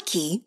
Nike